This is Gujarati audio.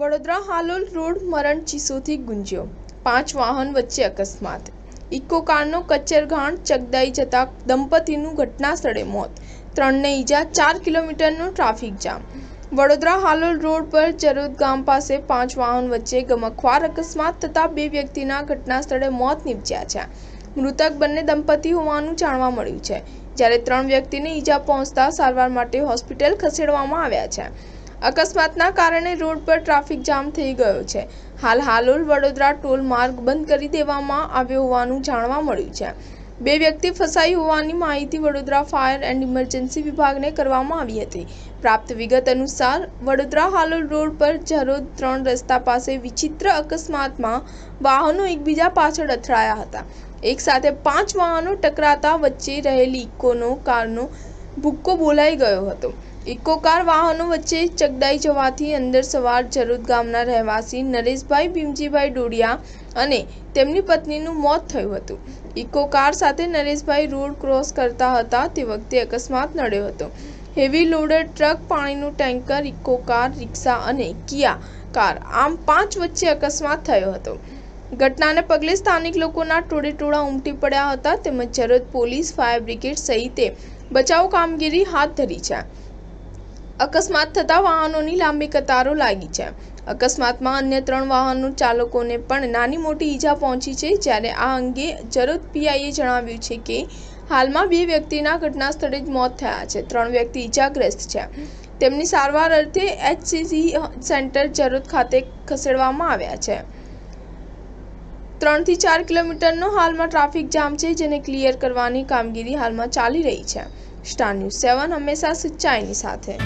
વડોદરા હાલોલ રોડ મરણ ચીસોથી ગુંજ્યો. પાંચ વાહન વચ્ચે અકસ્માત. ઇકો કારનો કચ્ચરઘાણ ચગદાઈ જતા દંપતીનું ઘટના સ્થળે મોત. ત્રણને ઈજા, ચાર કિલોમીટરનો traffic jam. Vadodara Halol road પર ચરોદ ગામ પાસે પાંચ વાહન વચ્ચે ગમખવાર અકસ્માત થતાં બે વ્યક્તિના ઘટના સ્થળે મોત નીપજ્યા છે. મૃતક બંને દંપતી હોવાનું જાણવા મળ્યું છે. જ્યારે ત્રણ વ્યક્તિને ઈજા પહોંચતા સારવાર માટે હોસ્પિટલ ખસેડવામાં આવ્યા છે. અકસ્માતના કારણે રોડ પર ટ્રાફિક જામ થઈ ગયો છે. હાલ હાલોલ વડોદરા ટોલ માર્ગ બંધ કરી દેવામાં આવ્યો હોવાનું જાણવા મળ્યું છે. બે વ્યક્તિ ફસાઈ હોવાની માહિતી વડોદરા ફાયર એન્ડ ઇમરજન્સી વિભાગને કરવામાં આવી હતી. પ્રાપ્ત વિગત અનુસાર, વડોદરા હાલોલ રોડ પર જરોદ ત્રણ રસ્તા પાસે વિચિત્ર અકસ્માતમાં વાહનો એકબીજા પાછળ અથડાયા હતા. એક સાથે પાંચ વાહનો ટકરાતા વચ્ચે રહેલી ઇકોનો, કારનો ભૂક્કો બોલાઈ ગયો હતો. ઇકો કાર વાહનો વચ્ચે ચગડાઈ જવાથી અંદર સવાર જરોદ ગામના રહેવાસી નરેશભાઈ, ભીમજીભાઈ ડોડિયા અને તેમની પત્નીનું મોત થયું હતું. ઇકો કાર સાથે નરેશભાઈ રોડ ક્રોસ કરતા હતા તે વખતે અકસ્માત નડ્યો હતો. હેવી લોડર ટ્રક, પાણીનું ટેન્કર ઇકો કાર રિક્ષા અને કિયા કાર આમ પાંચ વચ્ચે અકસ્માત થયો હતો. ઘટનાને પગલે સ્થાનિક લોકોના ટોળેટોળા ઉમટી પડ્યા હતા તેમજ જરદ પોલીસ, ફાયર બ્રિગેડ સહિતે બચાવ કામગીરી હાથ ધરી છે. અકસ્માત થતા વાહનોની લાંબી કતારો લાગી છે. અકસ્માતમાં અન્ય ત્રણ વાહનો ચાલકોને પણ નાની મોટી ઈજા પહોંચી છે, જ્યારે આ અંગે જરોદ પીઆઈએ જણાવ્યું છે કે, હાલમાં બે વ્યક્તિના ઘટના સ્થળે જ મોત થયા છે. ત્રણ વ્યક્તિ ઈજાગ્રસ્ત છે. તેમની સારવાર અર્થે એચસીસી સેન્ટર જરોદ ખાતે ખસેડવામાં આવ્યા છે. ત્રણથી ચાર કિલોમીટરનો હાલમાં ટ્રાફિક જામ છે, જેને ક્લિયર કરવાની કામગીરી હાલમાં ચાલી રહી છે. સ્ટાર ન્યૂઝ સેવન હંમેશા સચ્ચાઈની સાથે.